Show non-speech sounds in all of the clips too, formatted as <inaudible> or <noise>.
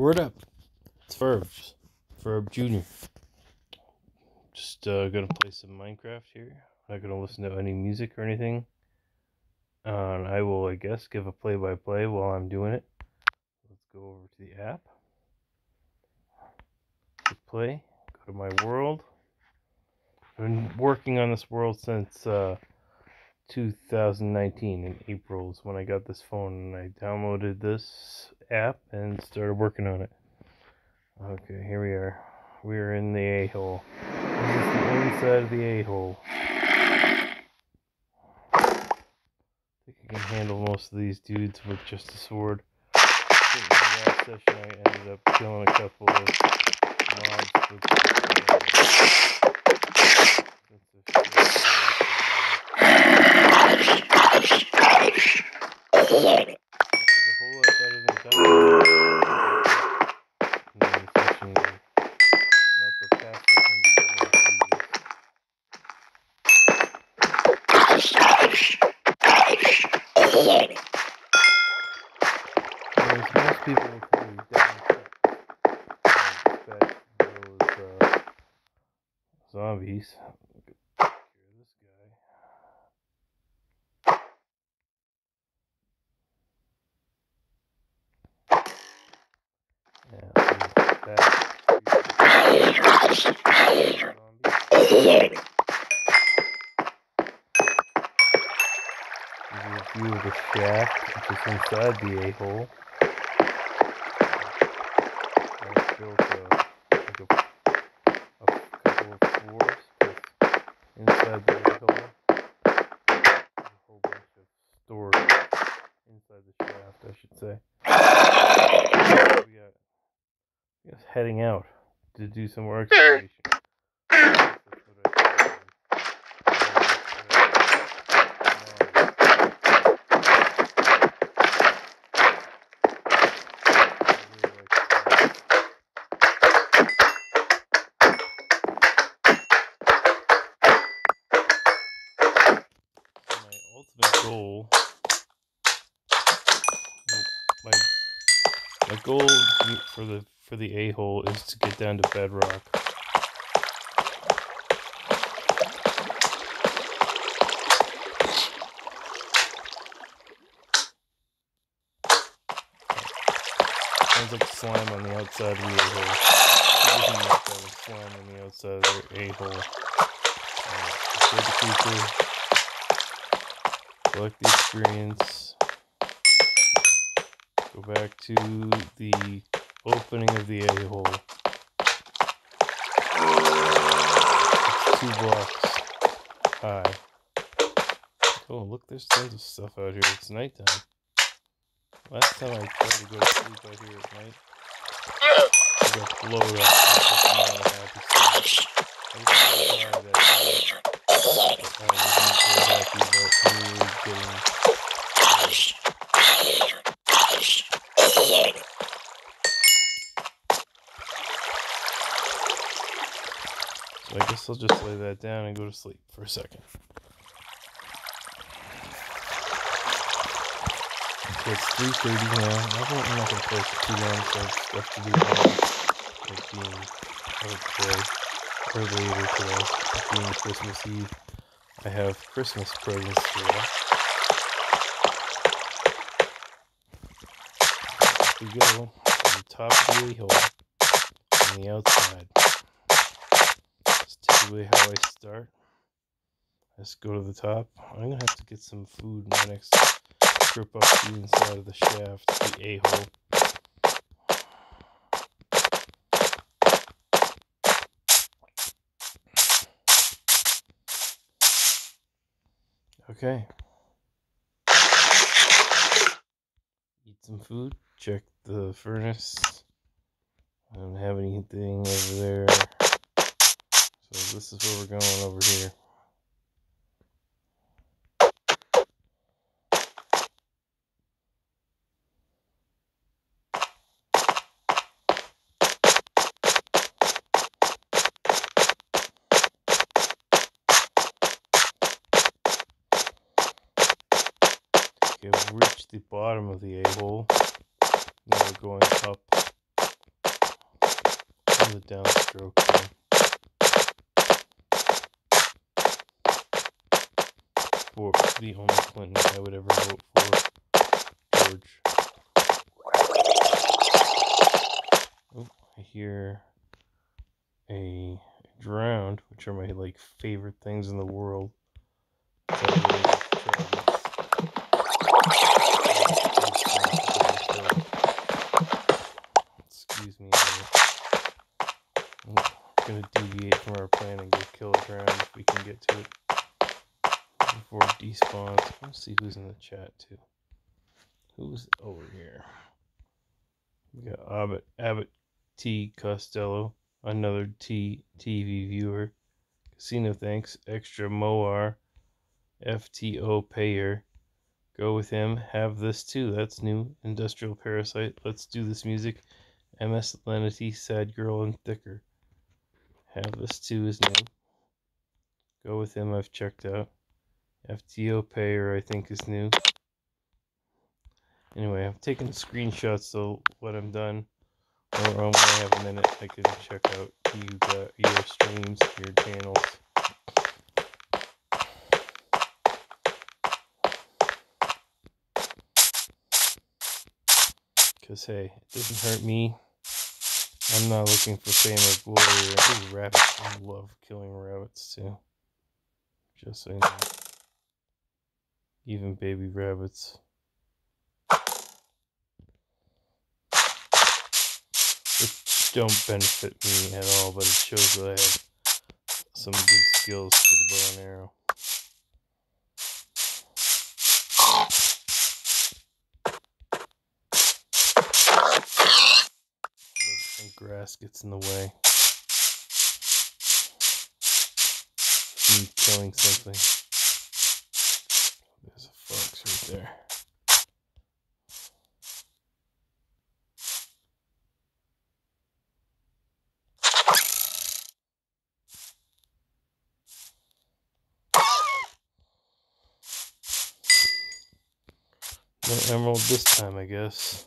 Word up. It's FURBs. Ferb Jr. Just uh, gonna play some Minecraft here. Not gonna listen to any music or anything. Uh, and I will, I guess, give a play by play while I'm doing it. Let's go over to the app. Hit play. Go to my world. I've been working on this world since uh, 2019 in April is when I got this phone and I downloaded this app and started working on it. Okay, here we are. We are in the a-hole. This is the inside of the a-hole. I think I can handle most of these dudes with just a sword. I in the last session I ended up killing a couple of mobs with uh, Those uh, zombies. Look at here, this guy. Yeah, so that. Zombie. This is a view of the inside the a-hole. I built a, like a, a couple of floors, inside the a-hole, a whole bunch of storage inside the shaft, I should say. We got, we got heading out to do some more exploration. That's what I did. My goal, my my goal for the for the a hole is to get down to bedrock. Sounds like slime on the outside of the that with slime on the outside of the a-hole. Alright, kill Collect the experience. Go back to the opening of the a-hole. It's two blocks high. Oh, look, there's tons of stuff out here. It's nighttime. Last time I tried to go to sleep out here at night, I got blown up. That's not a happy uh, I so I guess I'll just lay that down and go to sleep for a second. So it's 3.30 now. I I'm not going to play for too long, so I have to do now. Like being out today, or later today. Being Christmas Eve. I have Christmas presents to wrap. We go to the top of the a-hole on the outside. Just typically how I start. Let's go to the top. I'm gonna have to get some food my next trip up the inside of the shaft, the a-hole. Okay. Eat some food. Check the furnace. I don't have anything over there. So this is where we're going over here. The bottom of the a-hole. Now we're going up the downstroke. For the only Clinton I would ever vote for, George. Oh, I hear a drowned, which are my like favorite things in the world. See who's in the chat too. Who's over here? We got Abbott Abbott T Costello another T TV viewer. Casino thanks, extra Moar, FTO payer. Go with him, have this too. That's new. Industrial Parasite, let's do this music. MS Lenity, Sad Girl, and Thicker. Have this too is new. Go with him, I've checked out. FTO payer, I think, is new. Anyway, I've taken screenshots so what I'm done. Or when I have a minute, I can check out you got your streams, your channels. Cause hey, it doesn't hurt me. I'm not looking for fame or glory. I rabbits. I love killing rabbits too. Just so you know. Even baby rabbits. don't benefit me at all, but it shows that I have some good skills for the bow and arrow. And grass gets in the way. Me killing something. There's a fox right there. No emerald this time, I guess.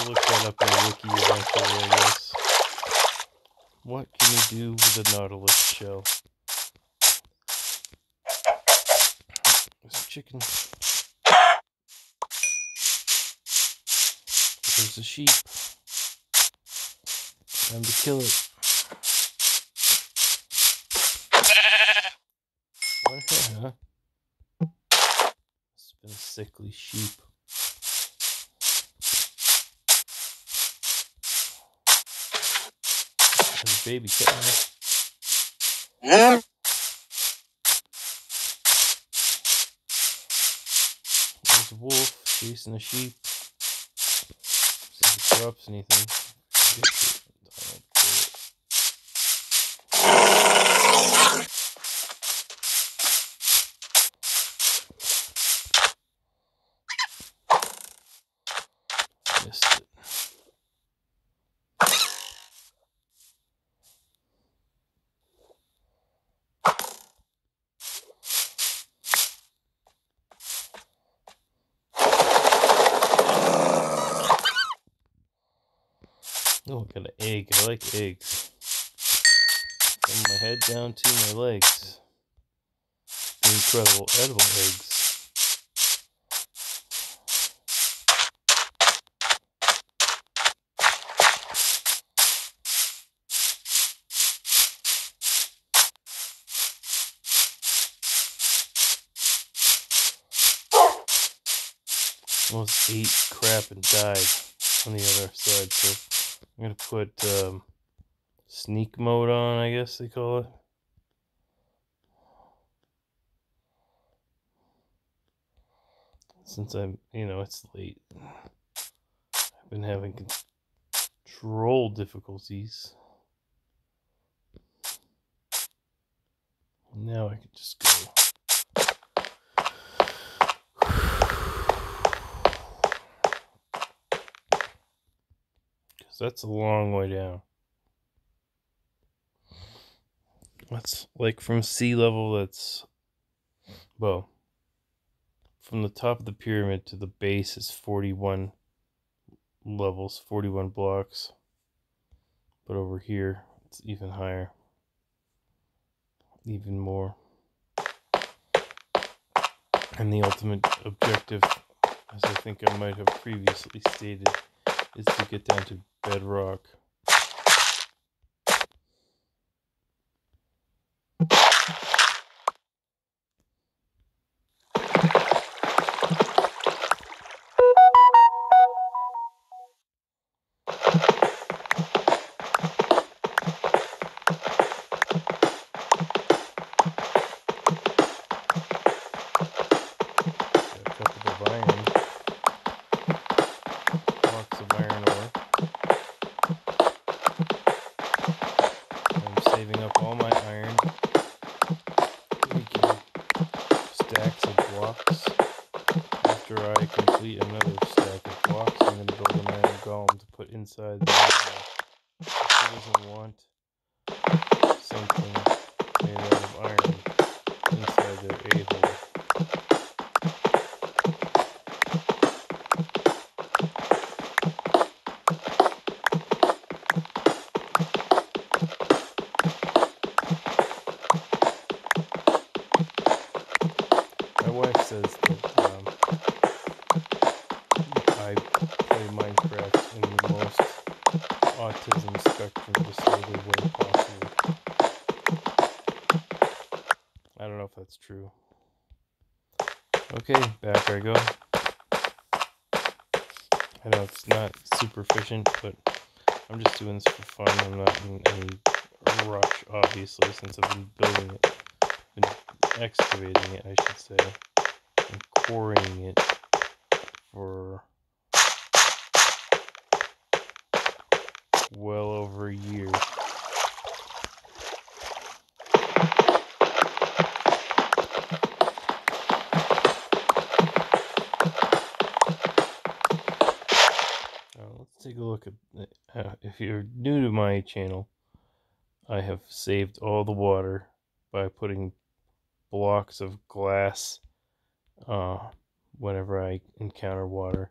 to look that up in the wiki eventually, I guess. What can you do with a Nautilus shell? There's a chicken. There's a sheep. Time to kill it. What? Huh? <laughs> It's been a sickly sheep. Baby cat. There's a wolf chasing a sheep. See if it drops anything. got an egg. I like eggs. From my head down to my legs. The incredible edible eggs. almost ate crap and died on the other side, so I'm gonna put um, sneak mode on, I guess they call it. Since I'm, you know, it's late. I've been having control difficulties. Now I can just go. Because that's a long way down. That's like from sea level, that's, well, from the top of the pyramid to the base is 41 levels, 41 blocks. But over here, it's even higher even more. And the ultimate objective, as I think I might have previously stated, is to get down to bedrock. Doesn't want something made out of iron true. Okay, back I go. I know it's not super efficient, but I'm just doing this for fun. I'm not in any rush, obviously, since I've been building it, been excavating it, I should say, and quarrying it for well over a year. Let's take a look at uh, if you're new to my channel I have saved all the water by putting blocks of glass uh, whenever I encounter water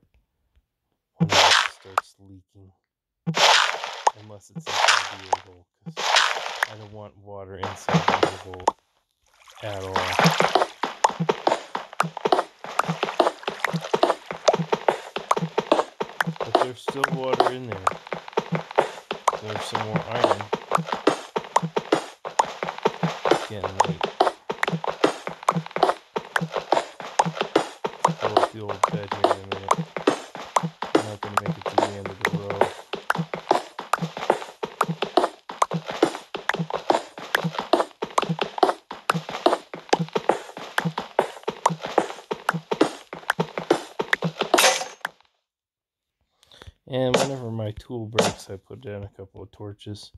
when it starts leaking unless it's inside the because I don't want water inside the a-hole at all. There's still water in there. There's some more iron. Getting late. Fill up the old bed here in a minute. Tool breaks, I put down a couple of torches.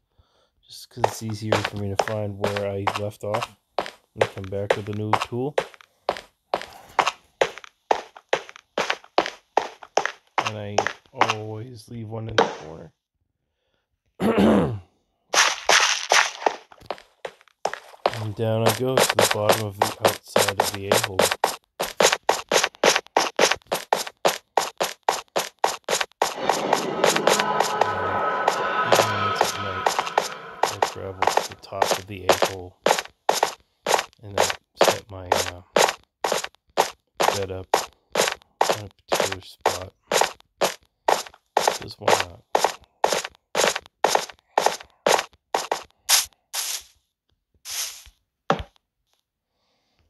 Just because it's easier for me to find where I left off. And come back with a new tool. And I always leave one in the corner. <clears throat> and down I go to the bottom of the outside of the a-hole. Top of the a-hole and then set my uh, bed up in a particular spot. Because why not?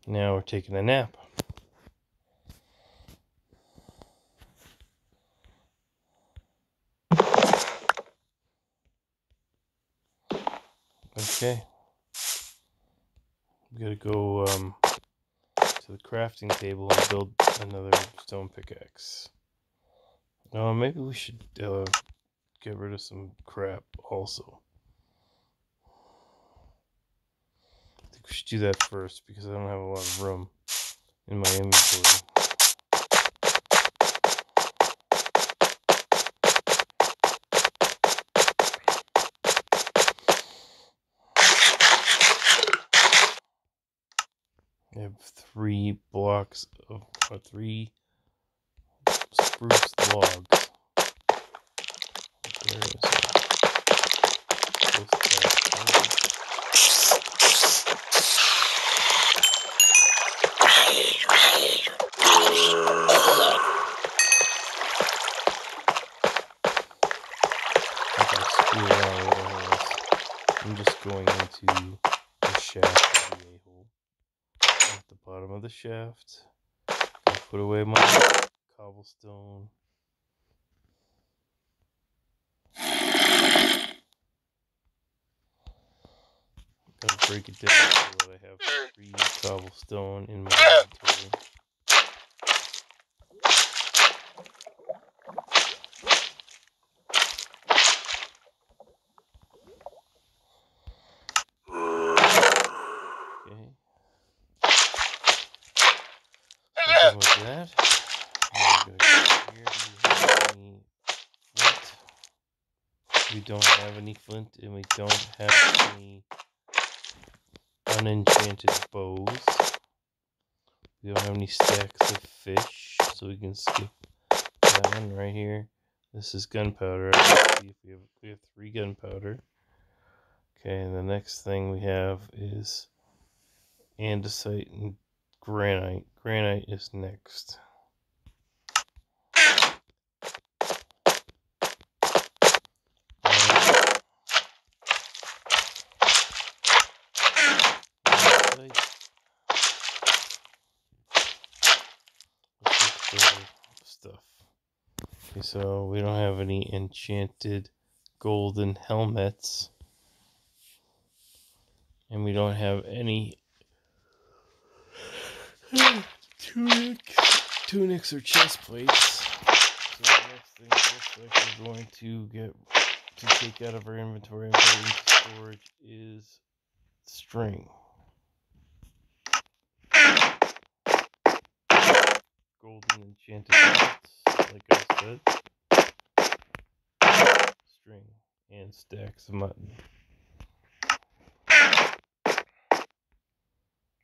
Now we're taking a nap. Okay. We gotta go um, to the crafting table and build another stone pickaxe. Oh, maybe we should uh, get rid of some crap also. I think we should do that first because I don't have a lot of room in my inventory. I have three blocks of uh, three spruce logs. There is bottom of the shaft. Put away my cobblestone. Gotta break it down so that I have three cobblestone in my inventory. That. We don't have any flint and we don't have any unenchanted bows. We don't have any stacks of fish, so we can skip that one right here. This is gunpowder. See if we have we have three gunpowder. Okay, and the next thing we have is andesite and granite. Granite is next. so we don't have any enchanted golden helmets. And we don't have any tunics, tunics or chest plates. So the next thing looks like we're going to get to take out of our inventory and put into storage is string. Golden enchanted helmets, like I said string and stacks of mutton.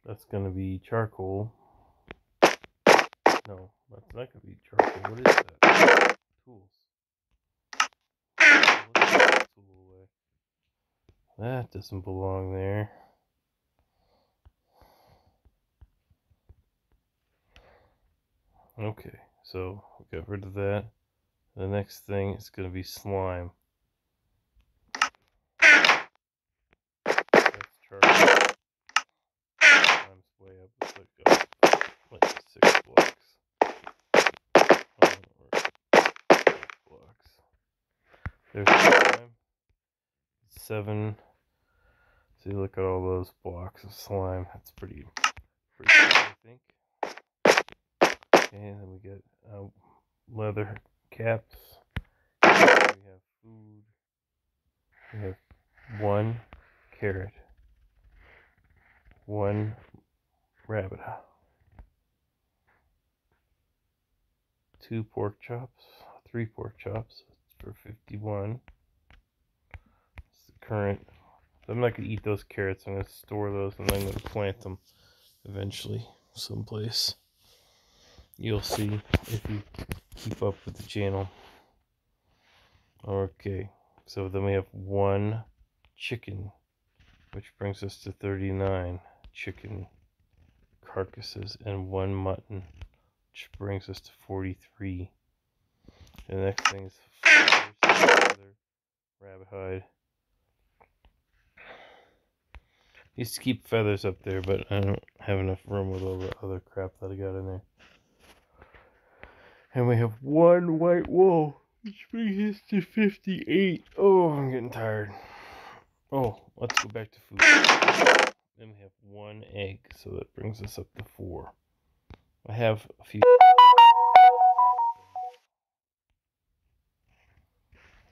That's gonna be charcoal. No, that's not gonna be charcoal. What is that? Tools. Tool that doesn't belong there. Okay, so we got rid of that. The next thing is to be slime. There's slime. Seven. See, look at all of slime. That's pretty, pretty cool, I think. And then we get uh, leather caps. We have food. We have one carrot. One rabbit. Two pork chops. Three pork chops for 51. It's the current. I'm not going to eat those carrots. I'm going to store those and I'm going to plant them eventually someplace. You'll see if you keep up with the channel. Okay, so then we have one chicken, which brings us to 39 chicken carcasses, and one mutton, which brings us to 43. The next thing is rabbit hide. Used to keep feathers up there, but I don't have enough room with all the other crap that I got in there. And we have one white wool, which brings us to 58. Oh, I'm getting tired. Oh, let's go back to food. Then we have one egg, so that brings us up to four. I have a few.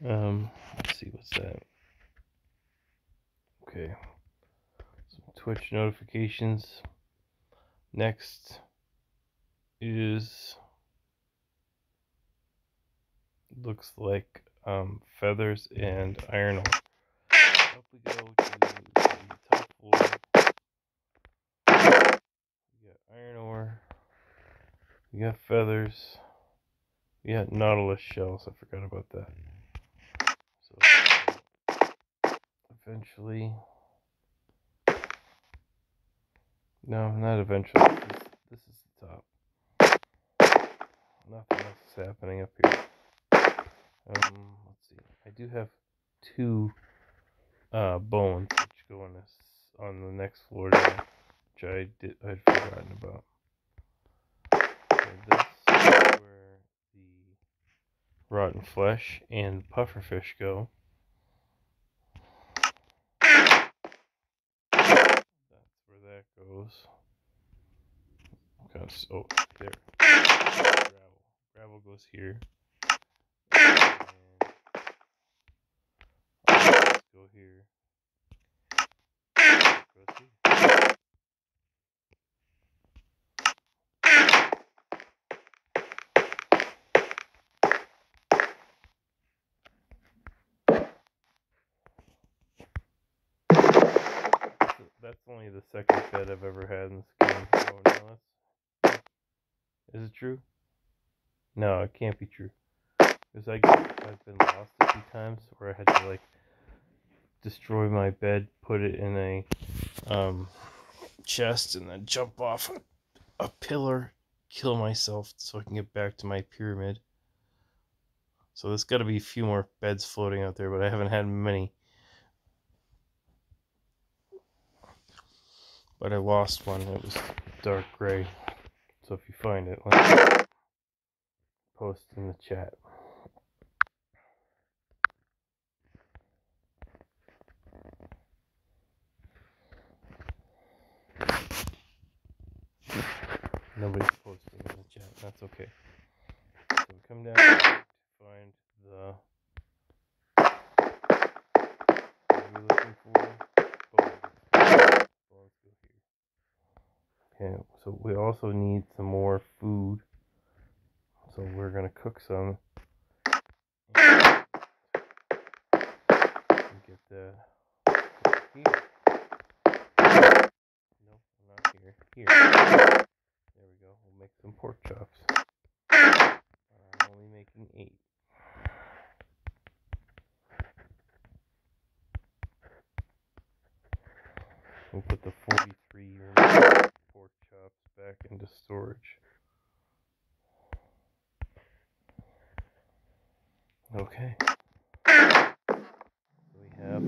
Um, let's see, what's that? Okay. Twitch notifications. Next is looks like um, feathers and iron ore. Up we go to the top floor. We got iron ore. We got feathers. We got nautilus shells. I forgot about that. So eventually. No, not eventually. This, this is the top. Nothing else is happening up here. Um, let's see. I do have two uh, bones which go on this on the next floor down, which I did I'd forgotten about. Okay, this is where the rotten flesh and pufferfish go. That's where that goes. Okay, oh, there. Gravel. Gravel goes here. go here. Go here. That's only the second bed I've ever had in this game. Oh, no. Is it true? No, it can't be true. Because I I've been lost a few times where I had to like destroy my bed, put it in a um, chest, and then jump off a pillar, kill myself so I can get back to my pyramid. So there's got to be a few more beds floating out there, but I haven't had many. But I lost one. It was dark gray. So if you find it, post in the chat. Nobody's posting in the chat. That's okay. So we come down to find the. What are looking for? Bones. Bones go Okay, so we also need some more food. So we're gonna cook some. Get the here. Nope, not here. Here we go. We'll make some pork chops. Uh, I'm only making eight. We'll put the 43 pork chops back into storage. Okay. So we have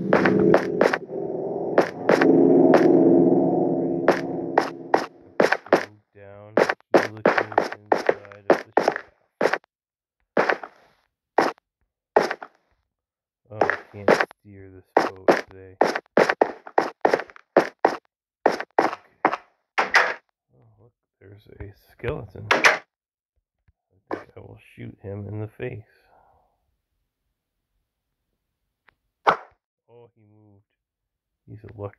there's a skeleton. I think I will shoot him in the face. Oh, he moved. He's a lucky.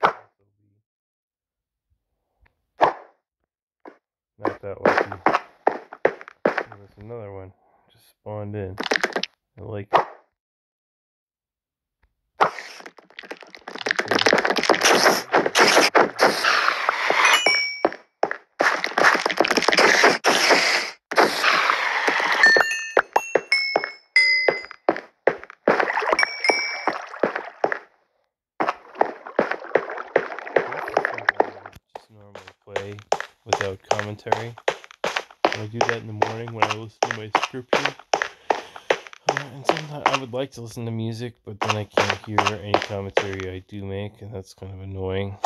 Not that lucky. There's another one. Just spawned in. I like it. like to listen to music, but then I can't hear any commentary I do make, and that's kind of annoying.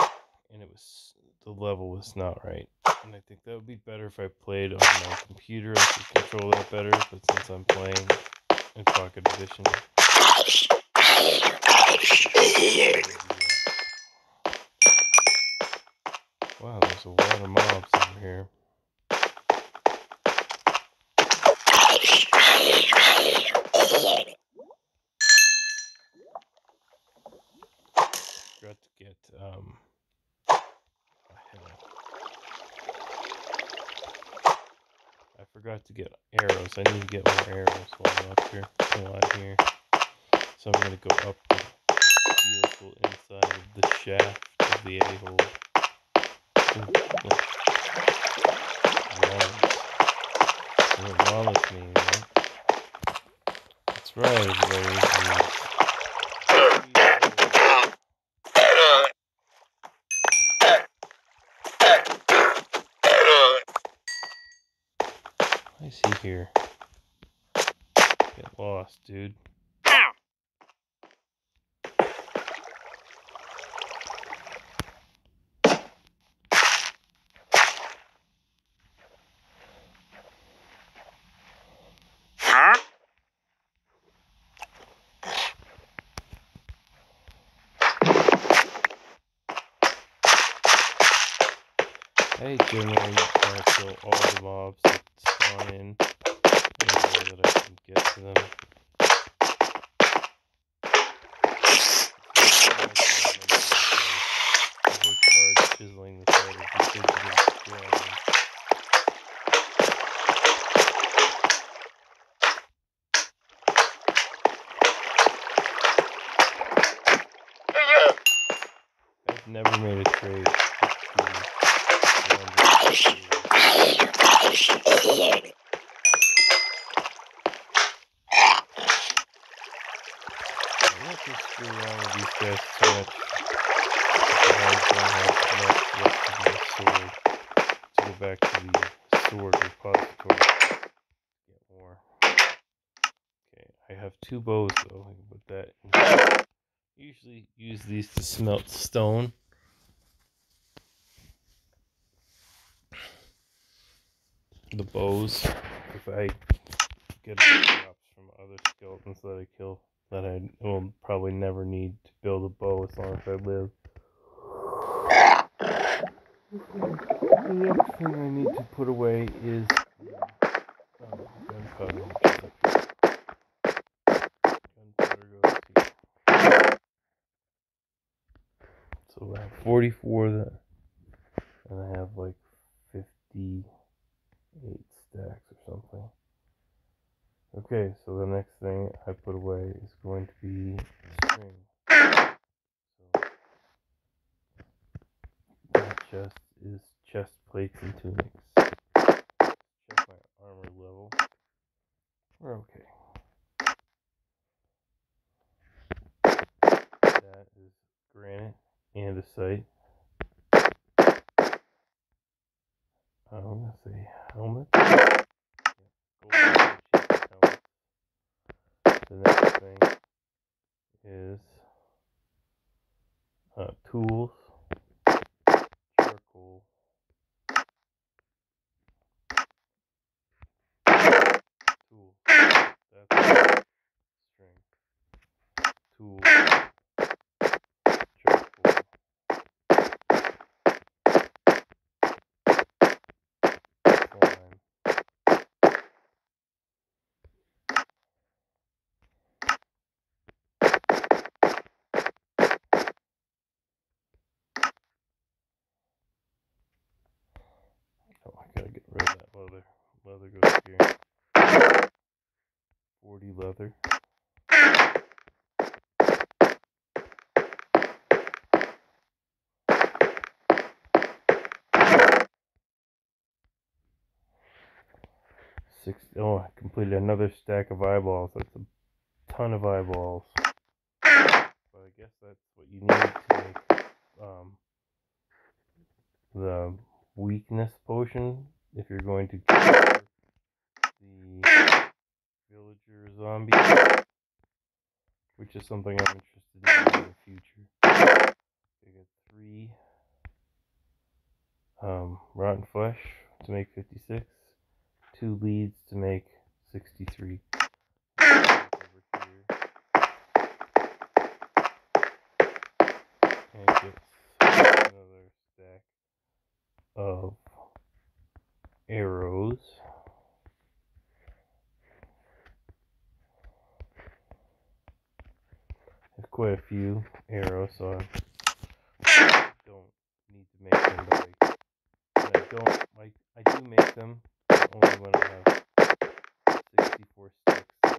And it was the level was not right. And I think that would be better if I played on my computer. I could control that better, but since I'm playing in Pocket Edition. Wow, there's a lot of mobs over here. Yeah. Um. I forgot to get arrows. I need to get more arrows while I'm up here. While I'm here. So I'm gonna go up the inside of the shaft of the a-hole. Right? That's right, everybody. It's- I see here. Get lost, dude. Generally try to kill all the mobs that I can get to them. Never made a trade with the I won't just screw around with these guys too much. because I don't have much left of my sword to go back to the sword repository. to Get more. Okay, I have two bows though. I can put that. In. Usually use these to smelt stone. The bows. If I get drops from other skeletons that I kill, that I will probably never need to build a bow as long as I live. The next thing I need to put away is um, gunpowder. which is up here. Gunpowder goes here. So I have 44 of that, and I have like 58 stacks or something. Okay, so the next thing I put away is going to be string. So that chest is chest plates and tunics. Check my armor level. We're okay. That is granite gonna say helmet. Yeah, gold cheap helmet. The next thing is uh, tools, charcoal, tool. That's string. Tool, charcoal. Slime. Oh, I gotta get rid of that leather. Leather goes here. 40 leather. Six oh I another stack of eyeballs. That's a ton of eyeballs. But I guess that's what you need to make um the weakness potion if you're going to cure the villager zombie, which is something I'm interested in in the future. I got three um, rotten flesh to make 56, two leads to make 63. And get another stack of arrows. There's quite a few arrows, so I don't need to make them, but I, I don't, like, I do make them only when I have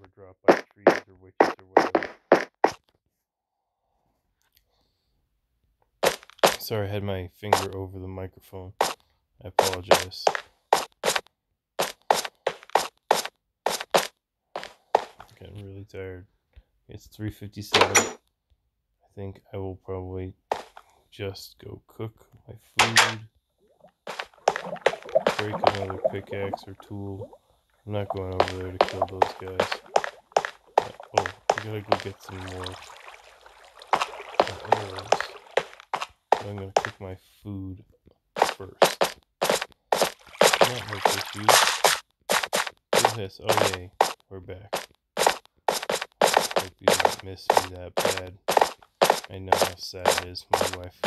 were dropped by trees or witches or whatever. Sorry, I had my finger over the microphone. I apologize. getting really tired. It's 3:57. I think I will probably just go cook my food. Break another pickaxe or tool. I'm not going over there to kill those guys. Gotta go get some more arrows. I'm gonna cook my food first. Not like this, you. Oh, yay. We're back hope you don't miss me that bad. I know how sad it is. My wife,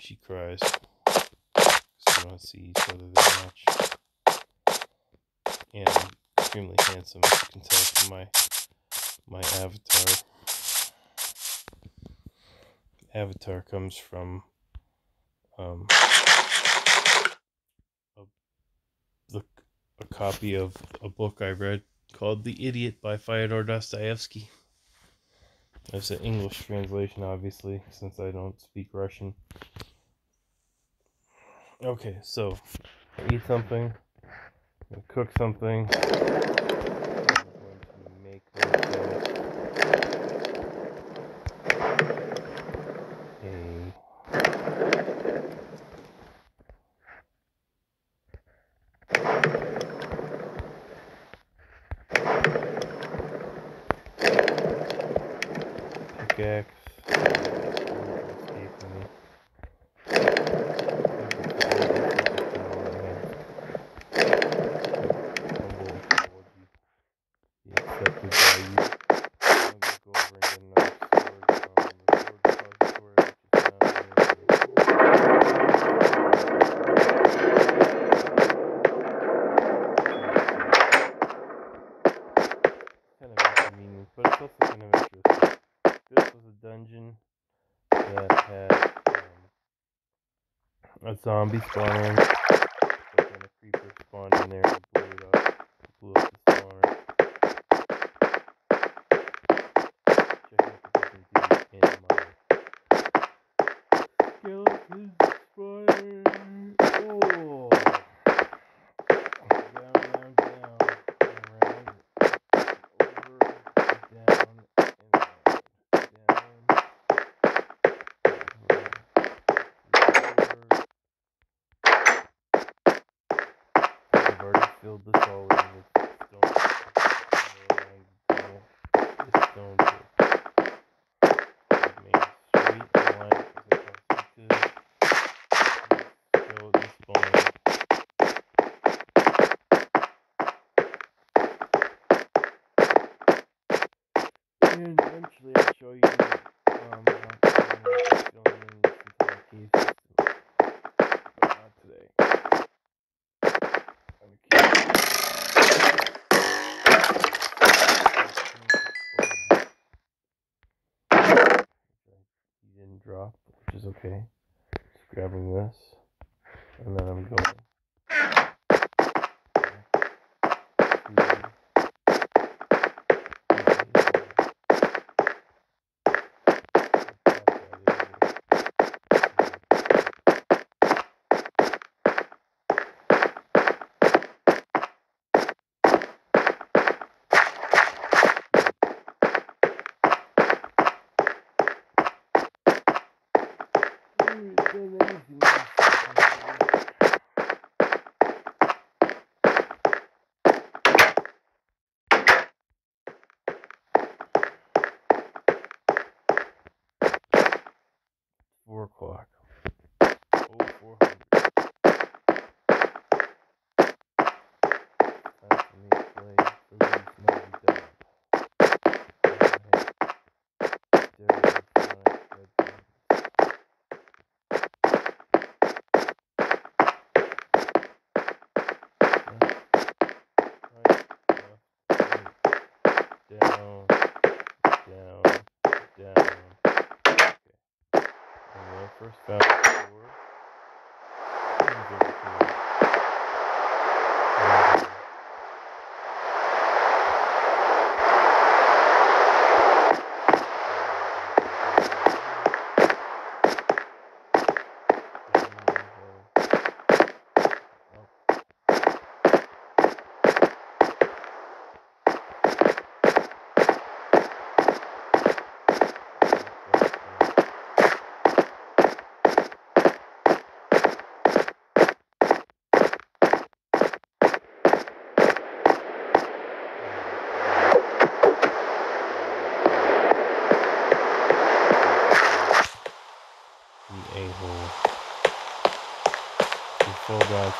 she cries. So we don't see each other that much. And extremely handsome, as you can tell from my my avatar. Avatar comes from um, a, the, a copy of a book I read called The Idiot by Fyodor Dostoevsky. That's an English translation, obviously, since I don't speak Russian. Okay, so eat something, cook something. pickaxe. Accepted by you. I'm gonna go over and get another sword from the sword depository, which is kind of inconvenient, but it's also kind of interesting this was a dungeon that had um, a zombie spawner, o'clock. 0400.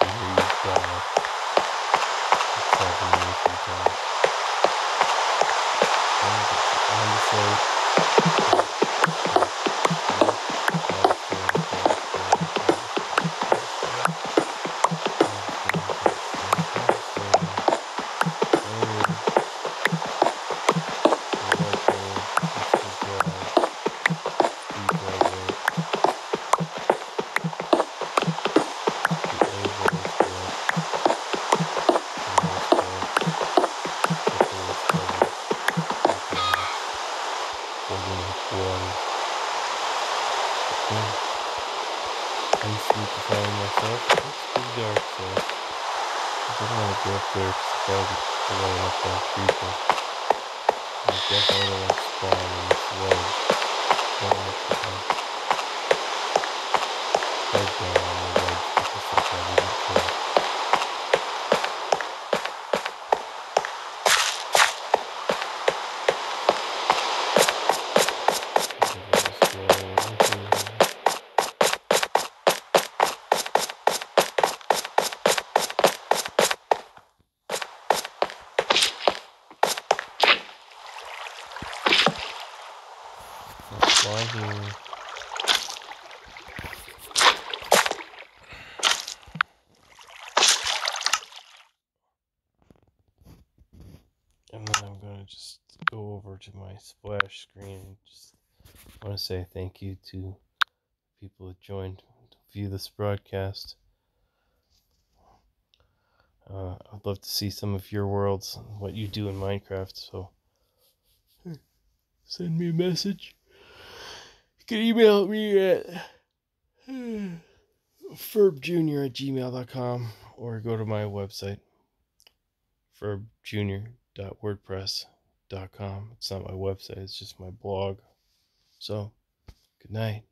You fall probably get killed. I think I'll just go over here. Let's fly here. And then I'm gonna just go over to my splash screen and just want to say thank you to people who joined to view this broadcast. Uh, I'd love to see some of your worlds, what you do in Minecraft. So send me a message. You can email me at <sighs> furbjr at gmail.com or go to my website, furbjr.wordpress.com. It's not my website, it's just my blog. So, good night.